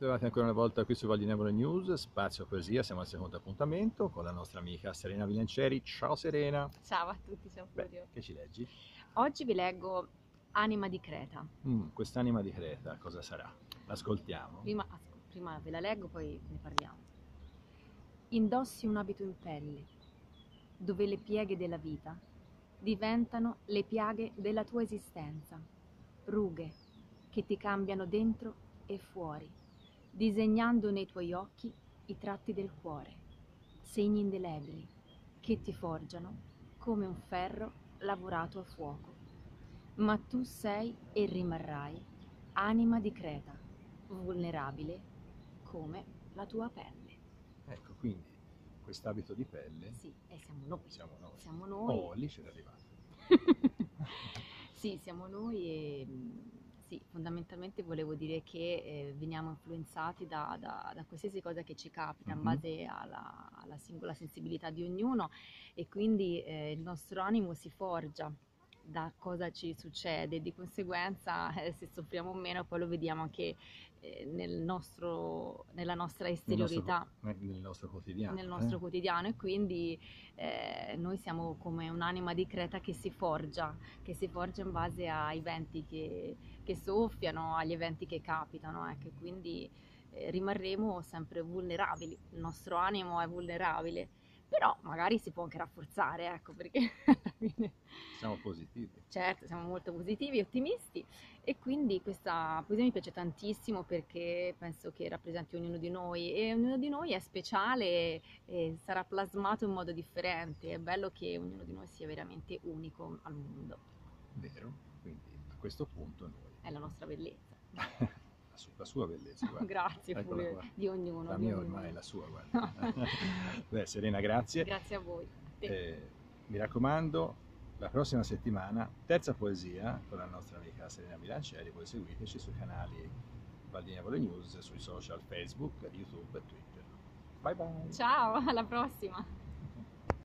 Bentrovati ancora una volta qui su Valdinevole News, Spazio Poesia, siamo al secondo appuntamento con la nostra amica Serena Vilancieri. Ciao Serena! Ciao a tutti, ciao Fulvio. Che ci leggi? Oggi vi leggo Anima di Creta. Mm, quest'anima di Creta cosa sarà? L'ascoltiamo? Prima, prima ve la leggo, poi ne parliamo. Indossi un abito in pelle, dove le pieghe della vita diventano le piaghe della tua esistenza, rughe che ti cambiano dentro e fuori, disegnando nei tuoi occhi i tratti del cuore, segni indelebili che ti forgiano come un ferro lavorato a fuoco. Ma tu sei e rimarrai anima di Creta, vulnerabile come la tua pelle. Ecco, quindi quest'abito di pelle... Sì, e siamo noi. Siamo noi. Siamo noi. Oh, lì c'era arrivato. sì, siamo noi e sì, fondamentalmente volevo dire che eh, veniamo influenzati da, da, da, qualsiasi cosa che ci capita mm-hmm. in base alla, alla, singola sensibilità di ognuno e quindi eh, il nostro animo si forgia da cosa ci succede, di conseguenza eh, se soffriamo meno poi lo vediamo anche eh, nel nostro, nella nostra esteriorità, nel nostro, nel nostro quotidiano. Nel nostro eh? quotidiano. E quindi eh, noi siamo come un'anima di creta che si forgia, che si forgia in base ai venti che, che soffiano, agli eventi che capitano, ecco, quindi eh, rimarremo sempre vulnerabili, il nostro animo è vulnerabile però magari si può anche rafforzare, ecco, perché alla fine... Siamo positivi. Certo, siamo molto positivi e ottimisti e quindi questa poesia mi piace tantissimo perché penso che rappresenti ognuno di noi e ognuno di noi è speciale e sarà plasmato in modo differente, è bello che ognuno di noi sia veramente unico al mondo. Vero, quindi a questo punto noi... È la nostra bellezza. la sua bellezza. Guarda. grazie Eccola di ognuno. La di mia ognuno. ormai è la sua, guarda. Beh, Serena, grazie. Grazie a voi. Eh, mi raccomando, la prossima settimana, terza poesia con la nostra amica Serena Bilancieri, poi seguiteci sui canali Valdinevole News, sui social Facebook, YouTube e Twitter. Bye bye! Ciao, alla prossima!